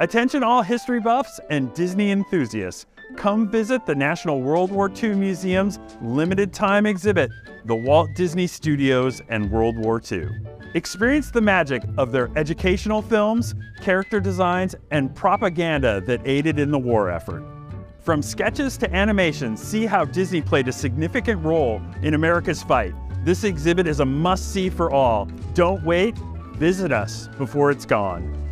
Attention all history buffs and Disney enthusiasts. Come visit the National World War II Museum's limited time exhibit, The Walt Disney Studios and World War II. Experience the magic of their educational films, character designs, and propaganda that aided in the war effort. From sketches to animations, see how Disney played a significant role in America's fight. This exhibit is a must see for all. Don't wait, visit us before it's gone.